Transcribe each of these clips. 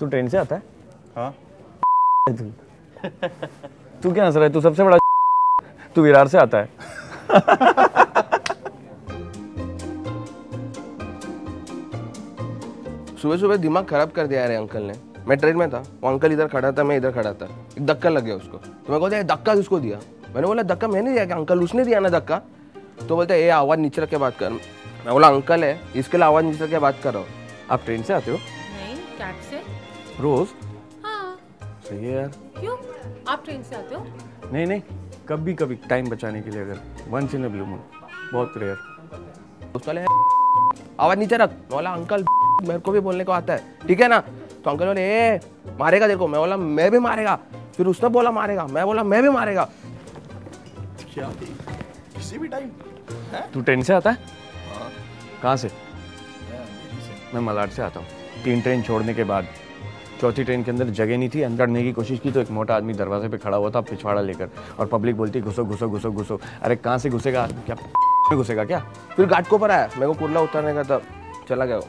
तू ट्रेन से आता है? हाँ। तू तू क्या हंस रहा है? तू सबसे बड़ा तू विरार से आता है। सुबह सुबह दिमाग खराब कर दिया यार अंकल ने। मैं ट्रेन में था वो अंकल इधर खड़ा था मैं इधर खड़ा था। एक धक्का लग गया उसको। तो मैं बोलता धक्का किसको दिया? मैंने बोला धक्का मैंने दिया क्या? अंकल उसने दिया ना धक्का? तो बोलते ये आवाज़ नीचे रख के बात कर। मैं बोला अंकल है इसके लिए आवाज़ नीचे रख के बात कर। रहा हूँ आप ट्रेन से आते हो? नहीं कैब से। रोज? हाँ। सही है यार। क्यों? आप ट्रेन से आते हो? नहीं नहीं कभी कभी टाइम बचाने के लिए अगर। Once in blue moon. बहुत रेयर उसका ले आवाज़ नीचे रख। बोला अंकल मेरे को भी बोलने को आता है। ठीक है ना? तो अंकल बोले ए मारेगा देखो मैं बोला मैं भी मारेगा। फिर उसने बोला मारेगा। मैं बोला मैं भी मारेगा। क्या किसी भी टाइम तू ट्रेन से आता है? कहाँ से। मैं मलाड से आता हूँ। तीन ट्रेन छोड़ने के बाद। चौथी ट्रेन के अंदर जगह नहीं थी, अंदर आने की कोशिश की तो एक मोटा आदमी दरवाजे पे खड़ा हुआ था, पिछवाड़ा लेकर। और पब्लिक बोलती, घुसो घुसो घुसो घुसो। अरे, कहाँ से घुसेगा? क्या घुसेगा क्या? फिर घाटकोपर आया। मेरे को कुर्ला उतरने का था, चला गया वो।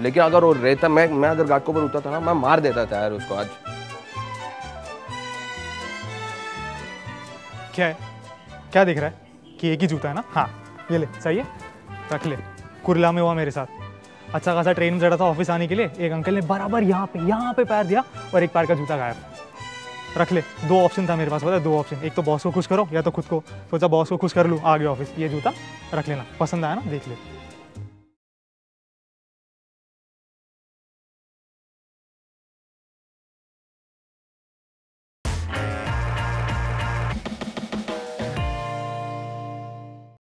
लेकिन अगर वो रहता, मैं मैं अगर घाट को घाटकोपर उतरता ना, मैं मार देता था यार उसको आज। क्या है? क्या दिख रहा है? कि एक ही जूता है ना? हाँ ये ले, सही है? रख ले। कुरला में हुआ मेरे साथ। अच्छा खासा ट्रेन में चढ़ा था ऑफ़िस आने के लिए। एक अंकल ने बराबर यहाँ पे यहाँ पे पैर दिया और एक पैर का जूता गायब। रख ले। दो ऑप्शन था मेरे पास, पता है? दो ऑप्शन एक तो बॉस को खुश करो, या तो खुद को। सोचा बॉस को खुश कर लूँ आगे ऑफ़िस ये जूता रख लेना। पसंद आया ना? देख ले।